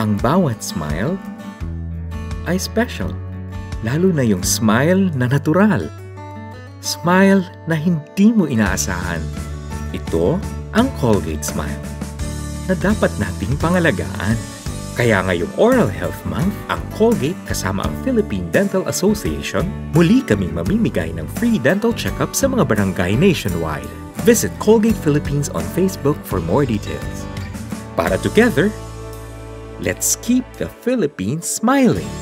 Ang bawat smile ay special. Lalo na yung smile na natural. Smile na hindi mo inaasahan. Ito ang Colgate Smile na dapat nating pangalagaan. Kaya ngayong Oral Health Month, ang Colgate kasama ang Philippine Dental Association, muli kaming mamimigay ng free dental checkup sa mga barangay nationwide. Visit Colgate Philippines on Facebook for more details. Para together, let's keep the Philippines smiling.